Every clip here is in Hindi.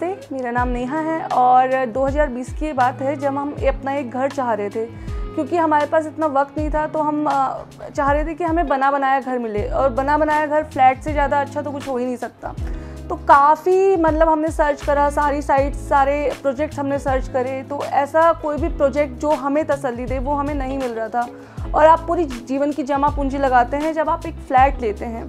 मेरा नाम नेहा है और 2020 की बात है जब हम अपना एक घर चाह रहे थे। क्योंकि हमारे पास इतना वक्त नहीं था तो हम चाह रहे थे कि हमें बना बनाया घर मिले और बना बनाया घर फ्लैट से ज़्यादा अच्छा तो कुछ हो ही नहीं सकता। तो काफ़ी मतलब हमने सर्च करा, सारी साइट्स, सारे प्रोजेक्ट्स हमने सर्च करे तो ऐसा कोई भी प्रोजेक्ट जो हमें तसल्ली दे, वो हमें नहीं मिल रहा था। और आप पूरी जीवन की जमा पूंजी लगाते हैं जब आप एक फ़्लैट लेते हैं।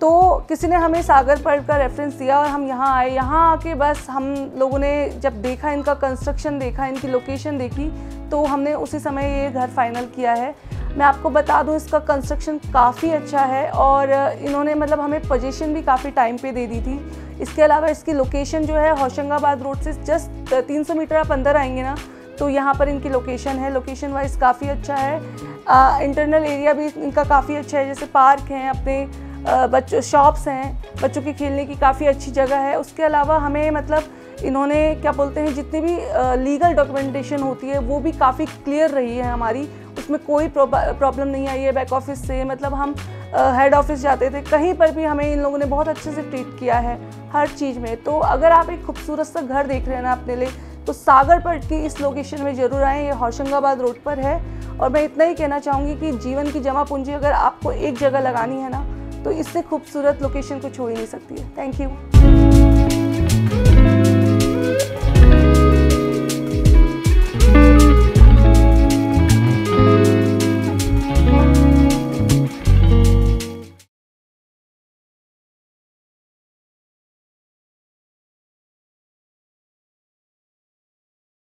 तो किसी ने हमें सागर पर्व का रेफरेंस दिया और हम यहाँ आए। यहाँ आके बस हम लोगों ने जब देखा इनका कंस्ट्रक्शन देखा इनकी लोकेशन देखी तो हमने उसी समय ये घर फाइनल किया है। मैं आपको बता दूँ इसका कंस्ट्रक्शन काफ़ी अच्छा है और इन्होंने मतलब हमें पोजीशन भी काफ़ी टाइम पे दे दी थी। इसके अलावा इसकी लोकेशन जो है होशंगाबाद रोड से जस्ट 300 मीटर आप अंदर आएँगे ना तो यहाँ पर इनकी लोकेशन है। लोकेशन वाइज काफ़ी अच्छा है। आ, इंटरनल एरिया भी इनका काफ़ी अच्छा है जैसे पार्क हैं अपने। बच्चों शॉप्स हैं, बच्चों के खेलने की काफ़ी अच्छी जगह है। उसके अलावा हमें मतलब इन्होंने क्या बोलते हैं, जितनी भी लीगल डॉक्यूमेंटेशन होती है, वो भी काफ़ी क्लियर रही है हमारी। उसमें कोई प्रॉब्लम नहीं आई है बैक ऑफ़िस से। मतलब हम हेड ऑफ़िस जाते थे, कहीं पर भी हमें इन लोगों ने बहुत अच्छे से ट्रीट किया है हर चीज़ में। तो अगर आप एक खूबसूरत सा घर देख रहे हैं ना अपने लिए तो सागर पर की इस लोकेशन में ज़रूर आएँ। ये होशंगाबाद रोड पर है। और मैं इतना ही कहना चाहूँगी कि जीवन की जमा पूंजी अगर आपको एक जगह लगानी है ना तो इससे खूबसूरत लोकेशन कुछ हो ही नहीं सकती है। Thank you